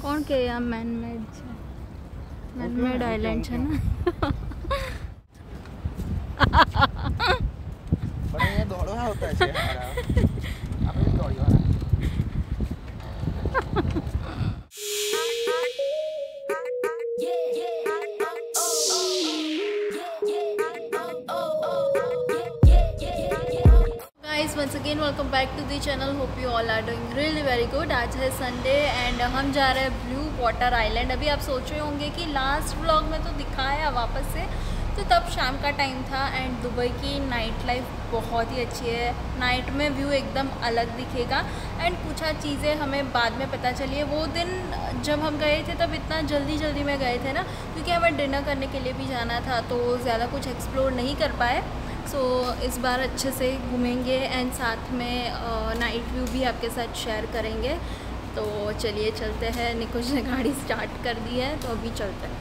કોણ કે આ મેનમેડ છે મેનમેડ આઇલેન્ડ છે ને પણ અહીંયા દોડવા આવતા છે guys once again welcome back to the channel hope you all are doing really very good आज है संडे एंड हम जा रहे हैं ब्लू वाटर आइलैंड अभी आप सोच रहे होंगे कि लास्ट व्लॉग में तो दिखाया वापस से तो तब शाम का टाइम था एंड दुबई की नाइट लाइफ बहुत ही अच्छी है। नाइट में व्यू एकदम अलग दिखेगा। एंड कुछ चीज़ें हमें बाद में पता चली है। वो दिन जब हम गए थे, तब इतना जल्दी जल्दी में गए थे ना, क्योंकि हमें डिनर करने के लिए भी जाना था तो ज़्यादा कुछ एक्सप्लोर नहीं कर पाए। सो so, इस बार अच्छे से घूमेंगे एंड साथ में नाइट व्यू भी आपके साथ शेयर करेंगे। तो चलिए चलते हैं। निकुश ने गाड़ी स्टार्ट कर दी है तो अभी चलते हैं।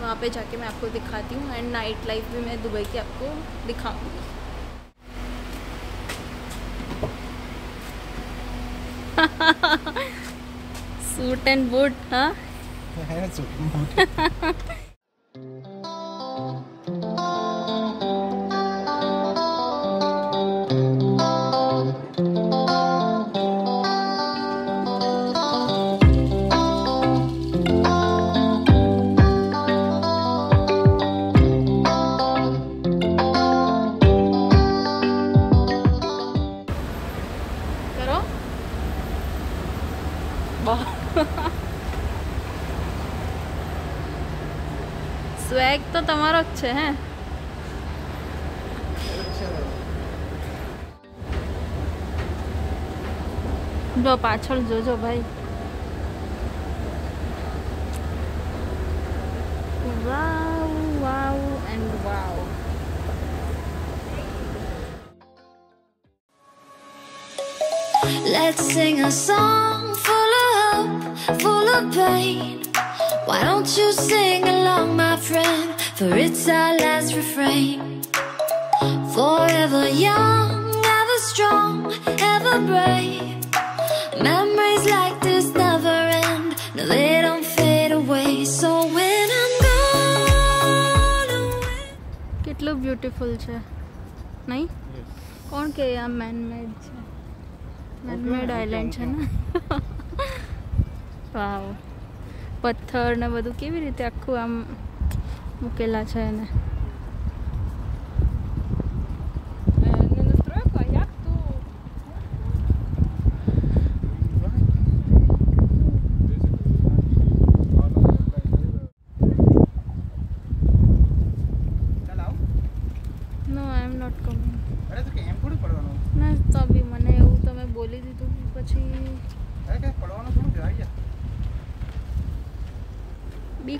वहाँ पे जाके मैं आपको दिखाती हूँ एंड नाइट लाइफ भी मैं दुबई की आपको दिखाऊँगी। सूट एंड बूट हाँ? करो સ્વેગ તો તમારો જ છે હે જો પાછળ જોજો ભાઈ વાવ Let's sing a song full of hope, full of pain. Why don't you sing along, my friend? For it's our last refrain. Forever young, ever strong, ever brave. Memories like this never end, no, they don't fade away. So when I'm gone away. કેટલું beautiful છે નહીં કોણ કે આ man-made છે man-made island છે ને? વાવ. પથ્થર ને બધું કેવી રીતે આખું આમ મૂકેલા છે એને?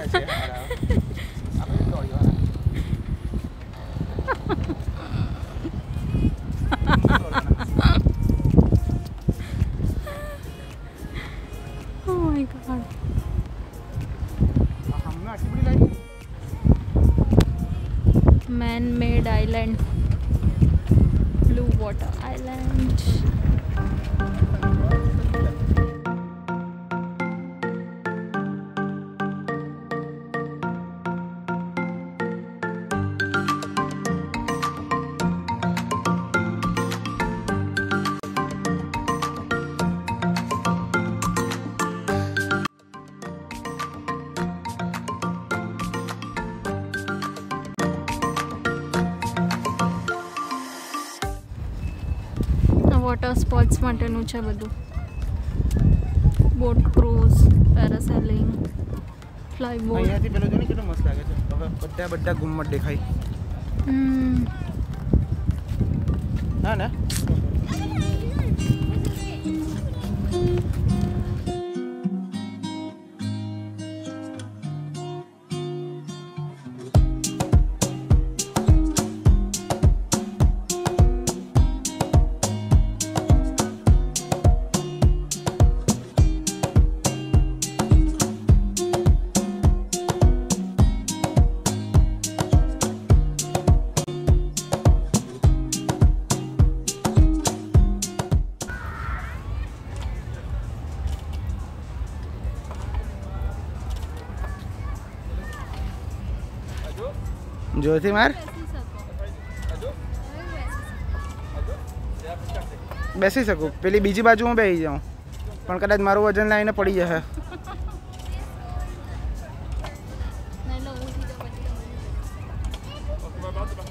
oh my god. Man-made island. Blue water island. Sports માટેનું છે બધું. Boat cruise parasailing fly boat અહીંયાથી પેલો જોને કેટલો મસ્ત લાગે છે? હવે બધા બધા ગુમ્મટ દેખાય. હા ને. જોરથી માર બેસી શકું પેલી બીજી બાજુ હું બેસી જાઉં પણ કદાચ મારું વજન લાવીને પડી જશે I'm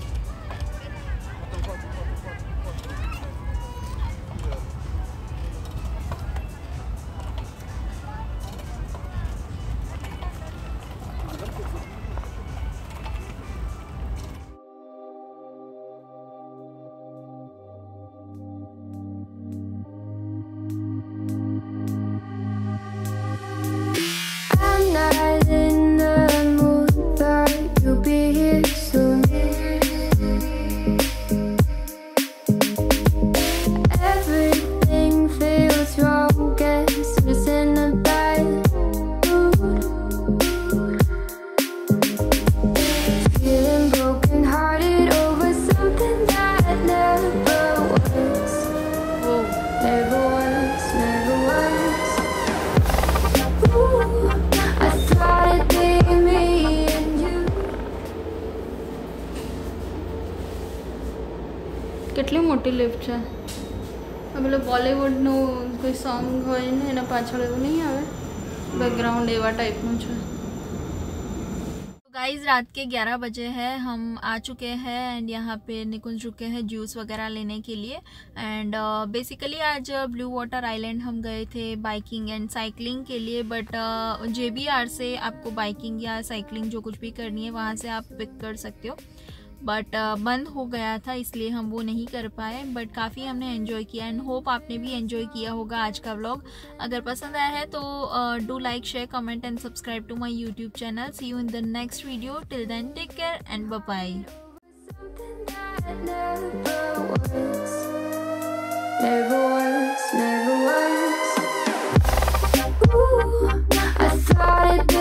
કેટલી મોટી લિફ્ટ છે આ પેલું બોલિવૂડનું કોઈ સોંગ હોય ને એના પાછળ એવું નહીં આવે बैकग्राउंड एवा टाइप में છે गाइस रात के 11 बजे है हम आ चुके हैं एंड यहाँ पे निकुंज रुके हैं जूस वगैरह लेने के लिए एंड बेसिकली आज ब्लू वाटर आइलैंड हम गए थे बाइकिंग एंड साइकिलिंग के लिए बट जे से आपको बाइकिंग या साइकिलिंग जो कुछ भी करनी है वहाँ से आप पिक कर सकते हो बट uh, बंद हो गया था, इसलिए हम वो नहीं कर पाए। बट काफ़ी हमने एंजॉय किया एंड होप आपने भी एंजॉय किया होगा आज का व्लॉग अगर पसंद आया है तो do like share comment and subscribe to my YouTube channel see you in the next video till then take care and bye I thought it.